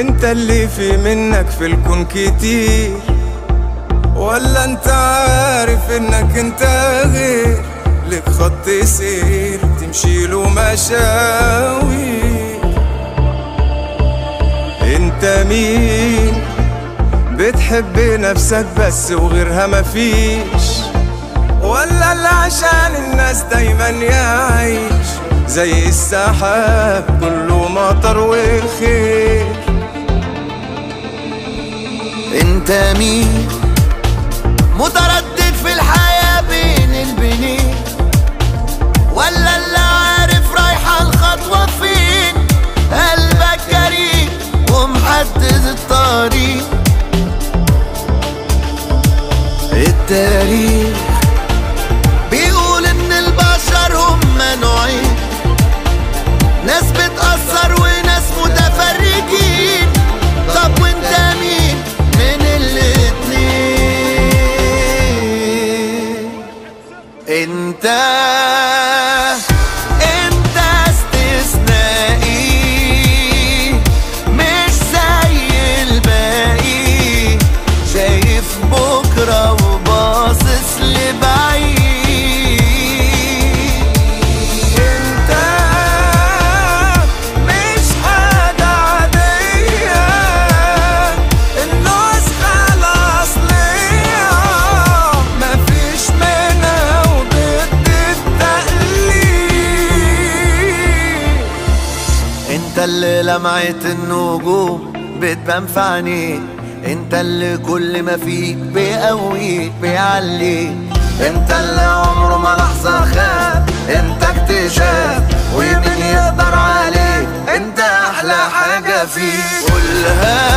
انت اللي في منك في الكون كتير. ولا انت عارف انك انت غير؟ لك خط سير تمشي له مشاوي انت مين؟ بتحب نفسك بس وغيرها مفيش ولا اللي عشان الناس دايما يعيش زي السحاب كله مطر وخير انت مين؟ متردد في الحياة بين البنين. ولا اللي عارف رايحة الخطوة فين؟ قلبك جريء ومحدد الطريق. التاريخ انت اللي لمعت النجوم بتبان في انت اللي كل ما فيك بيقويك بيعليك انت اللي عمره ما لحظة خاب انت اكتشاف. ومين يقدر عليك انت أحلى حاجة فيك. قولها